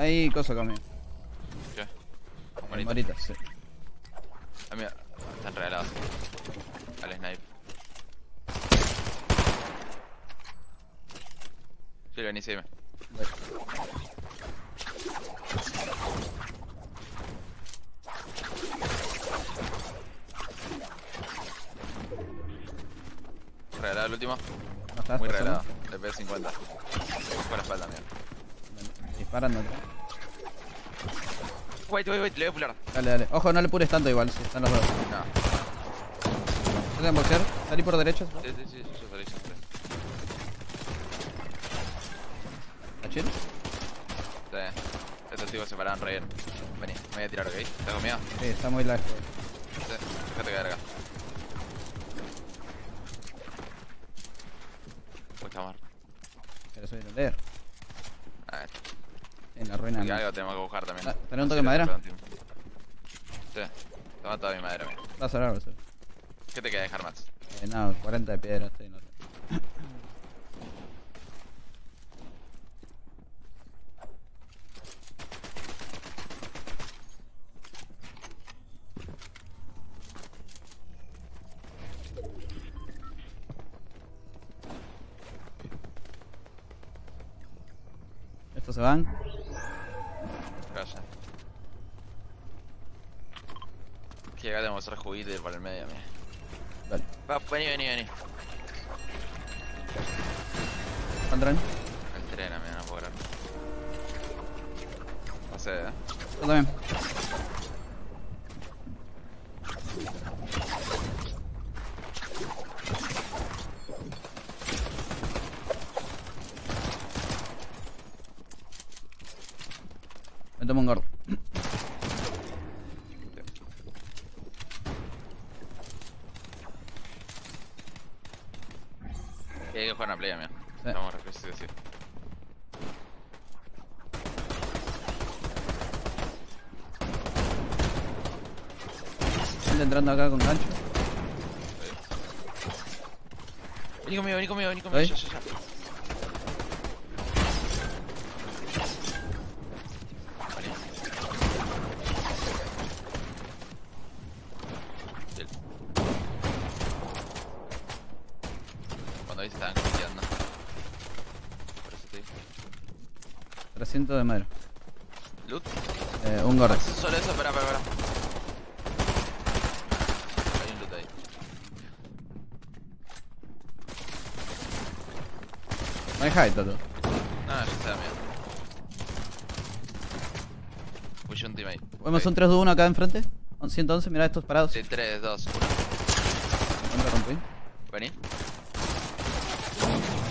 Hay cosa conmigo. ¿Qué? Bonita. Bonito. sí. Ah, mira, están regalados. Al snipe. Sí, vení, seguime. Regalado el último. No Muy regalado. solo. De P50. Por la espalda, mira. Disparando. Wait, wait, wait, le voy a pular. Dale, dale. Ojo, no le pures tanto igual, si están los dos. No. ¿Pueden boxear? Salí por derecha. Sí, sí, sí, yo salí, salí. ¿A chill? Sí. Estos tipos se paraban re bien. Vení, me voy a tirar, ¿ok? ¿Estás conmigo? Sí, está muy largo. Sí. Déjate caer acá. Uy, está muerto. Pero soy el leer. Y no. algo tenemos que buscar también. Ah, ¿tenés un toque Sí, de madera? Sí. Toma toda mi madera, mira. Vas a hablar, hablar. ¿Qué te queda dejar más? Eh, no, 40 de piedra, estoy no sé. Estos se van. Calla. Que ir para el medio, mira. Dale. Va, vení, vení, vení. Tren, mira, no puedo creer. No sé, eh. Yo también. Me tomo un gordo. Y hay que jugar una playa, mira. Sí. Estamos re sí, sí. Están entrando acá con gancho. Vení conmigo, vení conmigo, vení conmigo. Cuando ahí estaban combatiendo. Por eso te digo. 300 de madera. Loot. Eh, un gordo. Solo eso, espera, espera, espera. Hay un loot ahí. No hay high, todo. No, ya está, mira. Push un team ahí. Vemos un 3 de 1 acá enfrente. 111, mira estos parados. Sí, 3, 2, 1. Contra rompí. Vení.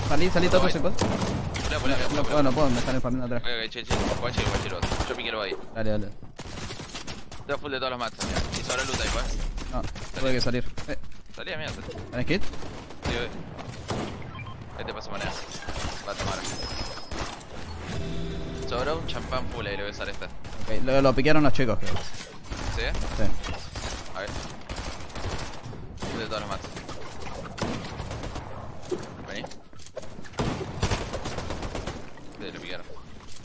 Salí, salí, coso. Pulea, pulea, No, no puedo, me están spameando atrás. Ok, voy a chill vos. Yo piquero ahí. Dale, dale. A full de todos los mats, mira. Y sobra loot ahí, pues. No, tuve que salir. Eh, Salí a mierda. ¿Tenés kit? Sí, voy. Ahí te paso moneda. Va a tomar. Sobró un champán full ahí, le voy a usar esta. Ok, lo, lo piquearon los chicos, creo. ¿Sí? Sí. A ver. De todos los mats. Vení. Sí, lo picaron.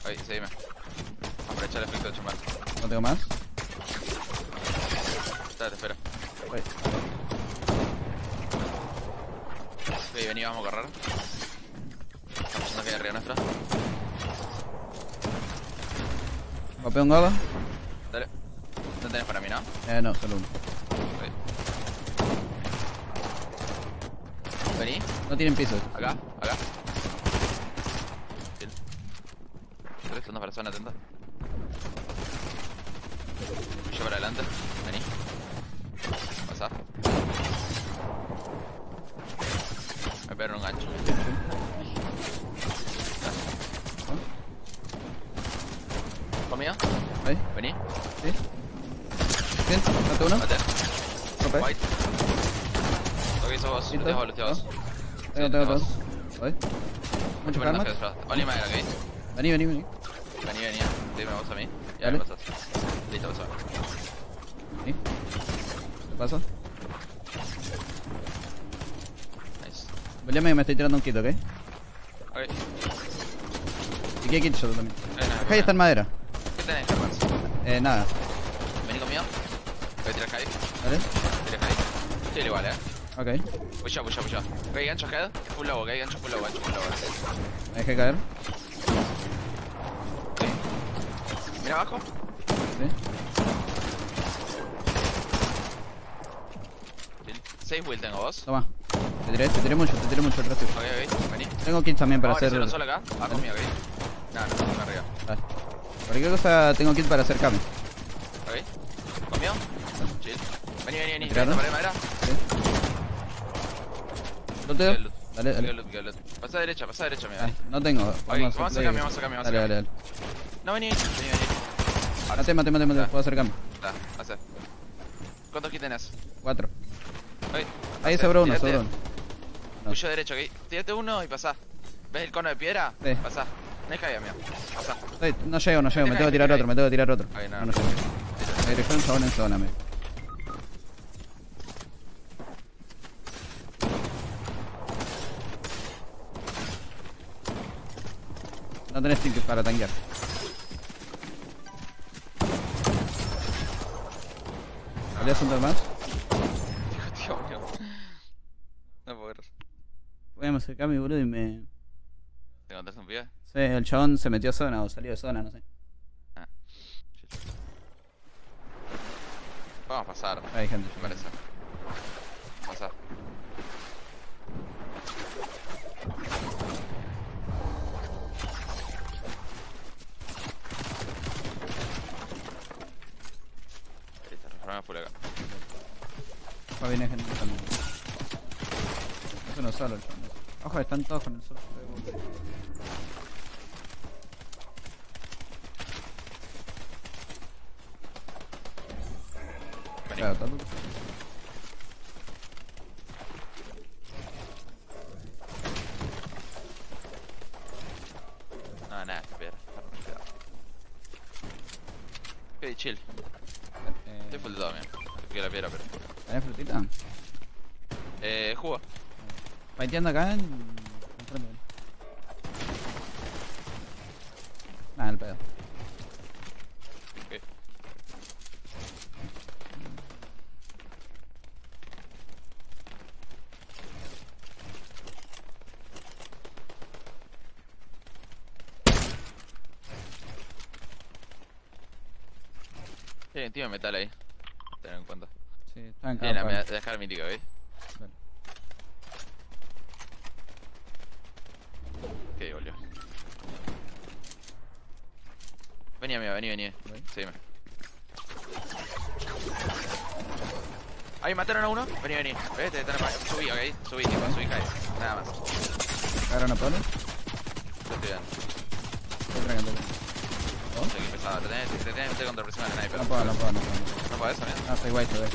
Ahí, seguime. Aprovecha el efecto del champán. No tengo más. Te espero. Voy. Ok, vení, vamos a correr. Yendo aquí arriba nuestra. Copé un gordo. Dale. No tenés para mí, ¿no? Eh, no, solo uno. Ok. Vení, No tienen piso. acá, acá. Tres, una persona atenta. Yo para adelante. Vení. Pasá. Me pegaron un gancho. ¿Conmigo? Ahí, Vení. sí. Mate uno. Mate. White. Ok, sos vos. Luteas vos, luteas vos. Tengo, tengo dos. Voy. Mucho. Oli madera, ¿ok? Vení, vení, vení. Vení, vení. Dime vos a mí. Ya me pasas. Listo, pasó. Vení. ¿Qué pasa? Nice. Peleame que me estoy tirando un kit, ¿ok? Ok. Y qué kit yo también. Eh, Sky está en madera. ¿Qué tenés? Eh, nada. Vení conmigo. Voy a tirar Sky. ¿Vale? Tira Sky. Sí, igual, eh. Ok. Push up, push up, push up. Ok, gancho head. Full low, ok, gancho full low, gancho full low. Me dejé caer. Mira abajo. Sí. 6 will tengo vos. Toma. Te tiré, te tiré mucho, te tiré mucho el resto. Ok, ok, vení. Tengo kits también para hacer. hacerlo solo acá. Ah, conmigo, ok. No, no, no, arriba. Vale. Cualquier cosa tengo kit para hacer cami. Ok. ¿Conmigo? Chill. ¿Tiraron? Pared, madera. ¿Loteo? Get loot. Dale, dale. loot, get loot. Pasa a derecha, pasa a derecha, mira. No tengo. vamos vamos a cami, vamos a Dale, sacar dale, dale. No, vení, vení, vení. Mate, mate, mate, mate. Puedo hacer cami. Da, hace. ¿Cuántos kits tenés? Cuatro. Ahí Hace. sobró uno, sobró uno. No. Puyo derecho, ok. Tírate uno y pasá. ¿Ves el cono de piedra? Sí. Pasá. No caiga, mía. Pasá. No llego, no llego. Me tengo que ahí, tirar otro, ahí. me tengo que tirar otro. Ahí, no, No, no no. llego. Un chabón en zona, me. Tenés tickets para tanquear. ¿Peleas un toque más? Tío, tío, mío. No puedo creer. Voy a hacer cambio, boludo, y me... ¿Te encontraste un pie? Sí, el chabón se metió a zona o salió de zona, no sé. Vamos a pasar, Hay gente. me parece. Pasar. Listo, reformamos por acá. Ojo, viene gente también. Es uno solo el chabón. Ojo, están todos con el solo. Claro, está Paiteando acá. Nada, el pedo. Ok. Tiene tío metal ahí. Tener en cuenta. Sí, está en la dejar mítica, ¿veis? Dale. Ok, volvió. Vení, amigo, vení, vení. Voy. Ahí mataron a uno. Vení, vení. ¿Ves? Te están. Subí, ok. Subí, tipo, subí, caes. Nada más. ¿Ahora no pone? Yo estoy bien. Estoy tragando. No sé qué pesado. Te tenés, te tenés que meter contra presión del sniper. No puedo, no puedo, no puedo. ¿No podés también? Ah, estoy guay, estoy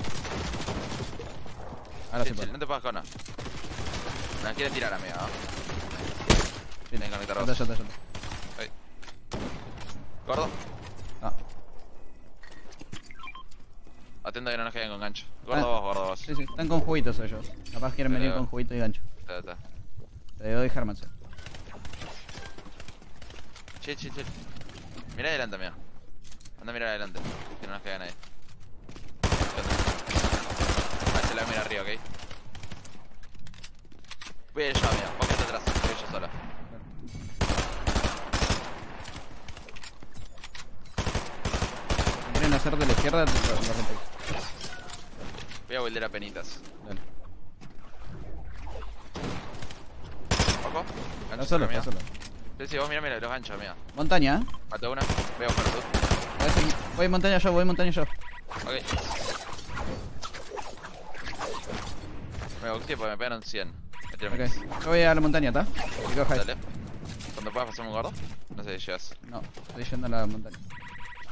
Ahora sí Sí, puedo. no te puedes cono. Nos quieren tirar, amigo. ¿no? Sí, Tienen que conectar dos. está, ya está, ya está. Ahí. Gordo. Ah, Atento que no nos queden con gancho. Gordo Ah. vos, gordo vos. sí, sí, están con juguitos ellos. Capaz quieren venir con juguito y gancho. Ta, ta. Te doy Herman. Chill, chill, chill. Mira adelante, amigo. Anda a mirar adelante. Que no nos quede nadie. Se la mira arriba, ok. Voy a ir yo, amigo. Vos atrás. Voy yo solo. Si quieren hacer de la izquierda, lo, lo rompo. Voy a volver a penitas. Dale. ¿Poco? Está solo, está solo. Sí, sí, vos mira, mira, los ganchos, amigo. Montaña, ¿eh? Mato una. Voy a buscar tú. Voy, voy montaña yo, voy montaña yo. Ok. Me boxeé porque me pegaron 100. Me tiro Ok, mix. yo voy a la montaña, ¿está? Dale. Cuando puedas pasarme un gordo. No sé si llegas. No, estoy yendo a la montaña.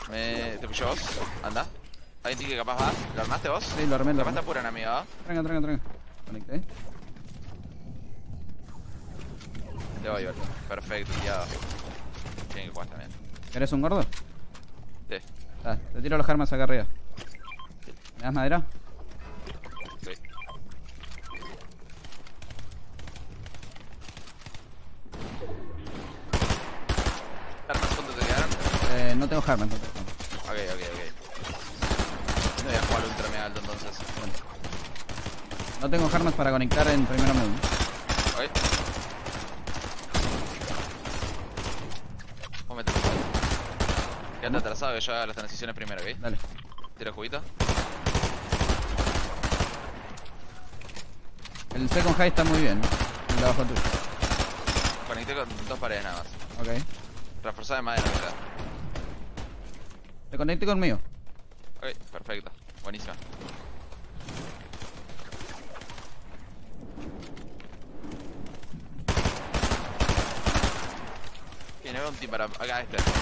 Me... ¿Te pilló vos? Anda. ¿Hay un que capaz va? ¿Lo armaste vos? Sí, lo armé, lo Capaz te apuran, amigo. ¿ah? Tranca, tranca, tranca. Conecté. Te voy, Iván. Perfecto, ya. Tienen que jugar también. ¿Querés un gordo? Sí. Ah, te tiro los armas acá arriba. ¿Me das madera? Sí. Armas, ¿cuánto te quedaron? No tengo Harman, no tengo Harman. Ok, ok, ok. No voy a jugar ultra mega alto entonces. No tengo Harman para conectar en primero mundo. Ok. Vos metete. Quédate atrasado que yo haga las transiciones primero, ¿ok? Dale. Tiro juguito. El second high está muy bien. El de abajo tuyo. Conecté con dos paredes nada más. Ok. Reforzada de madera, ¿verdad? Te conecté conmigo. Ok, perfecto. Buenísima. Tiene un team para acá este. Está.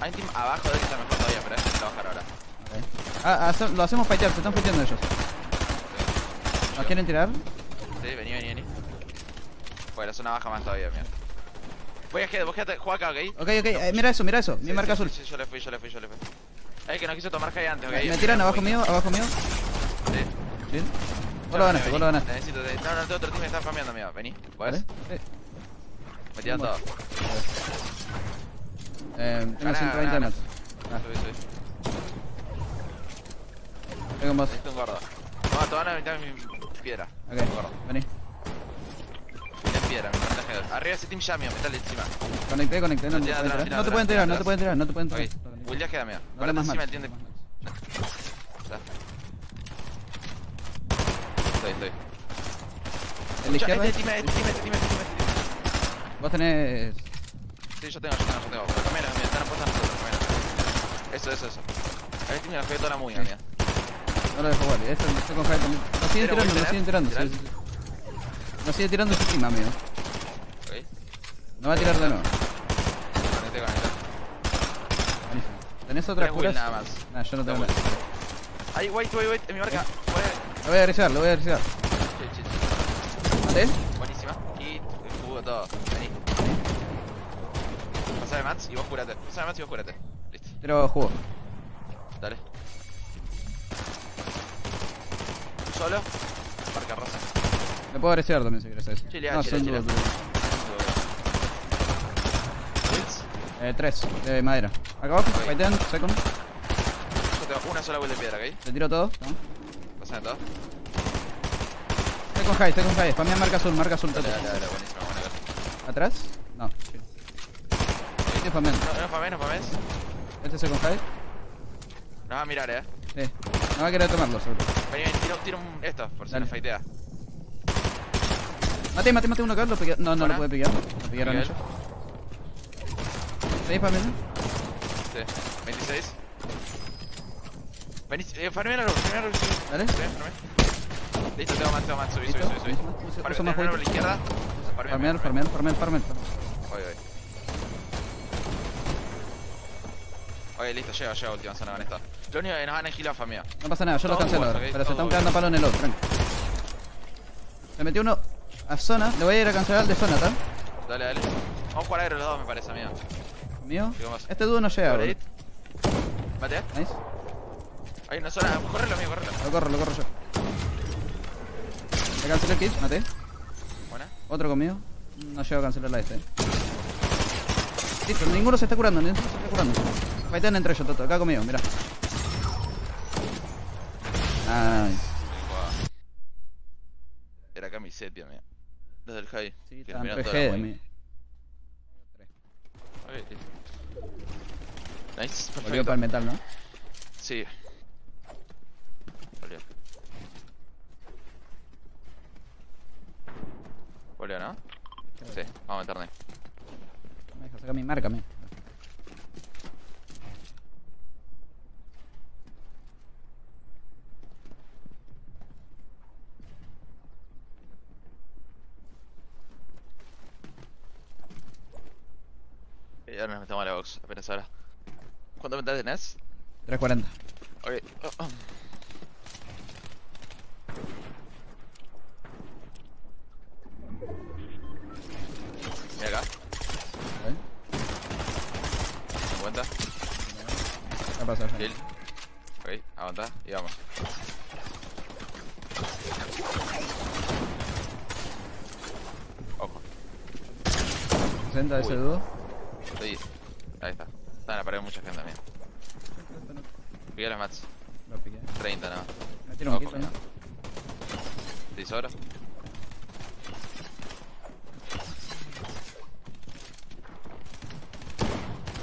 Hay un team abajo de está mejor todavía, pero este a bajar ahora. Ok. Ah, hace- lo hacemos fightear, se están fighteando ellos. ¿Nos quieren tirar? Sí, vení, vení, vení. Pues la zona baja más todavía, mira. Voy a quedar, vos quedate, juega acá, ¿ok? Ok, ok, eh, mira eso, mira eso. Mi Sí, marca sí, azul. sí, yo le fui, yo le fui, yo le fui. Es que no quiso tomar high antes, ¿ok? Me, me tiran abajo mío, abajo mío. Sí. Bien. Vos lo ganaste, vos lo ganaste. Necesito de... No, no, otro team que está farmeando, amigo. Vení, ¿Vale? ¿podés? Sí. Me tiran todo. Eh, tengo Ganá, 120 ganá. metros. Ah, Subí, subí. estoy con vos. Necesito un gordo. No, te van a mitad mi piedra. Ok, gordo. vení. Piedra, de dos. Arriba ese team ya mío, metale encima. Conecté, conecté. No, No, te pueden No te pueden tira tirar, no te pueden tirar, no te pueden tirar. Will ya queda mío. No más encima team de... Ya. Estoy, estoy. En la izquierda. Este team, este team, este team, este team, este team. Vos tenés. Sí, yo tengo, yo tengo, yo tengo. Pero mira, mira, están puestas nosotros, mira. Eso, eso, eso. A este me la pegué toda la muy, mira. No lo dejo jugar. Esto estoy con también. Nos siguen ¿Pero voy a tirando, tener? siguen tirando. Nos sigue tirando team, amigo. Ok. No va a tirar de nuevo. Conecté, conecté. Buenísimo. ¿Tenés will curas? nada más. Nah, yo no tengo nada. Ahí, wait, wait, wait, en mi marca. Lo voy a agresar, lo voy a agresar. ¿Maté? Buenísima. Hit, jugo todo. Vení. Pasame Mats y vos curate. Pasame Mats y vos curate. Listo. Tiro jugo. Dale. Solo. Me puedo agresar también si quieres eso. Chilea, no, chilea, son dudos. Wills. Eh, tres, de madera. Acá abajo, Ok. fighten, second. Yo tengo una sola will de piedra, ¿ok? Le tiro todo. ¿no? Pasame todo. Second high, second high. Spamea marca azul, marca azul. Dale, dale, dale, buenísimo, buena cosa. ¿Atrás? No. sí. Estoy spameando. No, no fames, no fames. Este second high. Nos va a mirar, eh. Sí. No va a querer tomarlo, seguro. Vení, vení, tiro, tiro un esto, por si nos fightea. Mate, mate, mate uno acá. Lo piqué- No, no lo puede pillar. Lo pillaron ellos. ¿Seguís spameando? Sí. 26. Vení, eh, farmea la luz, farmea la luz. sí. Dale. Listo, tengo más, tengo más, subí, subí, subí, subí. Uso- más por la izquierda. Farmear, farmear, farmear, farmear. Voy, voy. Oye, listo, llega, llega última zona con esto. Lo único que nos van a heal a mío. No pasa nada, yo los cancelo ahora. Pero se están quedando palo en el otro, tranqui. Se metió uno a zona. Le voy a ir a cancelar el de zona, ¿tá? Dale, dale. Vamos a jugar agro los dos, me parece, amigo. Mío. Este dúo no llega, bro. Mate, Nice. hay una zona. Correlo, amigo, correlo. Lo corro, lo corro yo. Le cancelé el kill, maté. Buena. Otro conmigo. No llego a cancelar la este. Listo, ninguno se está curando, ninguno se está curando. Fighten entre ellos, Toto. Acá conmigo, mirá. Nice. Era sepia, amigo. Desde el high. Sí, 3G toda la de mí. Ok, listo. Nice, Volvió perfecto. para el metal, ¿no? Sí. Volvió. Volvió, ¿no? Sí, vamos a meterle. Me deja sacar mi marca, me. Y ahora nos apenas ahora. ¿Cuánto mental tenés? 340. Ok. Oh, oh. Mira acá, ¿Eh? 50. ¿Qué pasa? Kill. Ok, aguanta y vamos. Ojo. 60 de ese Uy. dúo. Estoy. Ahí está. Está en la pared mucha gente también. Piqué los mats. Lo piqué. 30 nada más. Me tiro un Ojo, quito, ¿no? ¿Te hizo oro?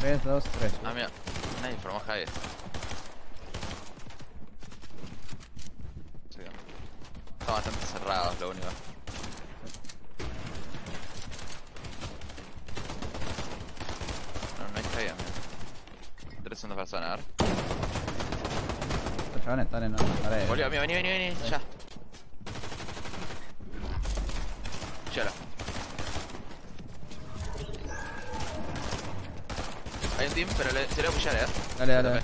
Tres, dos, tres. Ah, mira. Nadie informó a Javier. Están bastante cerrados, lo único. No, no hay Javier, mira. Tres son dos personas, a ver. Los chavales están en la pared. Volvió, amigo, vení, vení, vení, ya. Llévala. Hay un team, pero le, se le voy a pushar, eh. Dale, dale,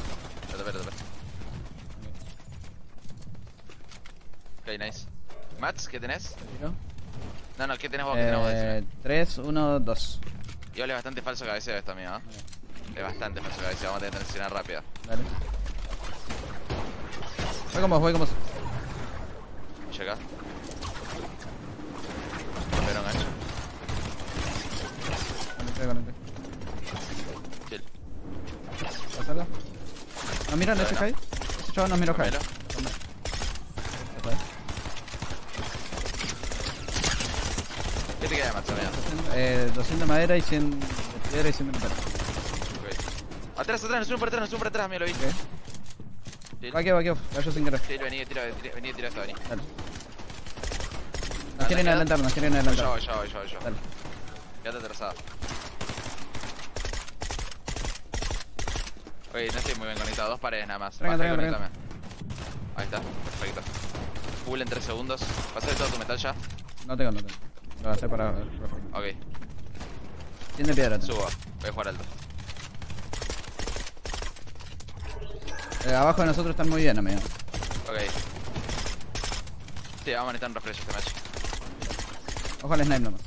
Lo tapé, Lo. Ok, nice. Mats, ¿qué tenés? No, no, ¿qué tenés vos? ¿Qué tenés vos? Eh, Decime. 3, 1, 2. Igual es bastante falso cabeceo esto, amigo, ¿eh? Es bastante falso cabeceo, vamos a tener que transicionar rápido. Dale. Voy con vos, voy con vos. Llega. Pero gancho. Conecté, conecté. Chill. Pásalo. No miran ese. Kai. Chaval no miró Kai. ¿Qué te queda de amigo? Eh, 200 de madera y 100 de piedra y 100 de metal. Atrás, atrás, nos suben por atrás, nos suben por atrás, amigo, lo vi. Ok. Chill. Vaqueo, vaqueo. Cayó sin querer. Chill, vení, tira, tira, vení, tira esto, vení. Dale. Nos quieren adelantar, nos quieren Voy yo, adelantar. voy yo, voy yo, voy yo. Dale. Quédate atrasado. Oye, no estoy muy bien conectado, dos paredes nada más. Y tranca, conéctame. Ahí está, perfecto. Full en 3 segundos. Pasé todo tu metal ya. No tengo, no tengo. Lo gasté para. Ok, 100 de piedra. subo. Voy a jugar alto. Eh, abajo de nosotros están muy bien, amigo. Ok. Sí, vamos a necesitar un refresh este match. Ojo al snipe nomás.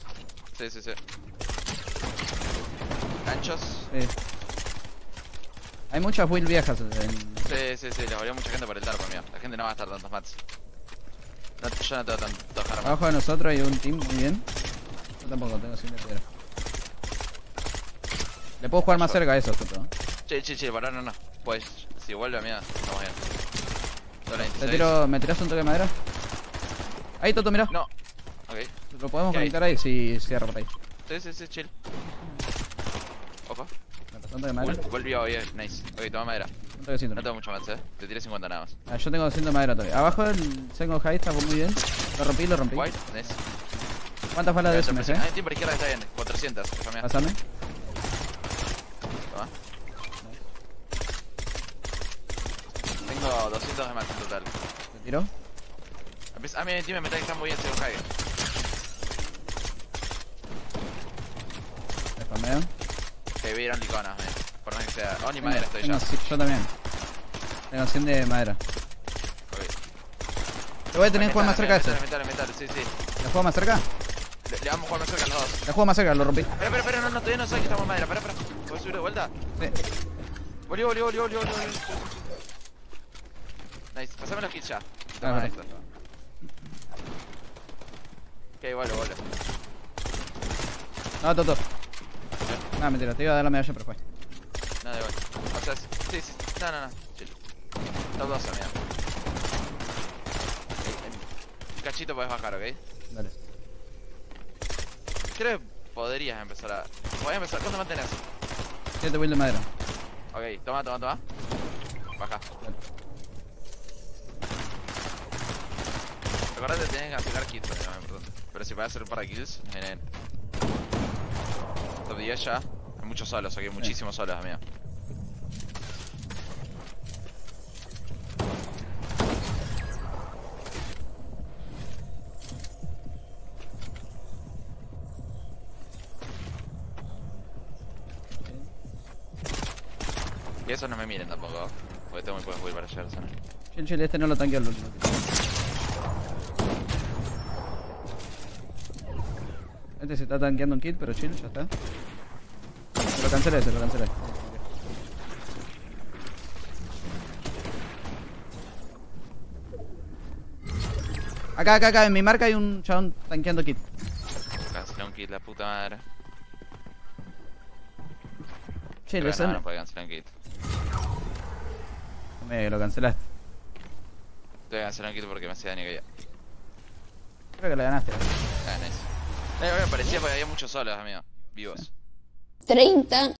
Sí, sí, sí. Ganchos. Sí. Hay muchas builds viejas. En... Sí, sí, sí, les volvió mucha gente por el tarpo, mío. La gente no va a estar tantos mats. No, yo no tengo tantos armas. Abajo de nosotros hay un team muy bien. Yo tampoco tengo 100 de piedra. Le puedo jugar más cerca a eso, Toto. Che, che, che, pará, no, no. Pues, si vuelve a mí, estamos bien. Doble Te 26. tiro, ¿Me tiras un toque de madera? Ahí, Toto, mira. No. Ok. Lo podemos conectar ahí si cierra por ahí. Sí, sí, sí, chill. Ojo. Me pasó un toque de madera. Vol- Volvió, bien, nice. Ok, toma madera. Un toquecito. No tengo mucho más, eh. Te tiré 50 nada más. Ah, yo tengo 200 de madera todavía. Abajo el Sengo High está muy bien. Lo rompí, lo rompí. White, nice. ¿Cuántas balas de eso me sé? Hay un team por izquierda que está bien. 400, déjame. Pásame. Toma. Tengo 200 de más en total. Te tiro. Empieza- A mí team me meta que está muy bien, se high. Me spameo. Que vieron iconos, eh. Por más que sea. Oh, ni madera estoy Tengo ya. ci- yo también. Tengo 100 de madera. Te voy a tener que jugar más cerca de ese. Metal, metal, metal, sí, sí. ¿Le juego más cerca? Le, le vamos a jugar más cerca a los dos. Le juego más cerca, lo rompí. Espera, espera, espera, no, no, todavía no sé que estamos en madera. Espera, espera. ¿Puedes subir de vuelta? Sí. Volvió, volvió, volvió, volvió, volvió. Nice, pasame los kills ya. Toma vale. esto. Ok, vuelve, vuelve. No, Toto. No, mentira, te iba a dar la medalla, pero fue. No, de vuelta. O sea, sí, sí, sí. No, no, no. Chill. Top 12, mira. Un cachito puedes bajar, ¿ok? Dale. Creo que podrías empezar a... Podrías empezar... ¿Cuánto mantenés? 7 build de madera. Ok, toma, toma, toma. Baja. Dale. Recordate que tienen que aplicar kills, porque no. Pero si puedes hacer un par de kills, genial. Top 10 ya. Hay muchos solos, aquí, muchísimos solos, amigo. Y esos no me miren tampoco, porque tengo muy build para llegar a zona. Chill, este no lo tanqueo el último. Este se está tanqueando un kit, pero chill, ya está. Se lo cancelé, se lo cancelé. Acá, acá, acá, en mi marca hay un chabón tanqueando kit. Cancelé un kit, la puta madre. Che, lo no, no puede cancelar un kit. Me lo cancelaste. Te voy a cancelar un kit porque me hacía daño que yo. Creo que la ganaste. Ah, nice. Eh, me parecía porque había muchos solos, amigo. Vivos. 30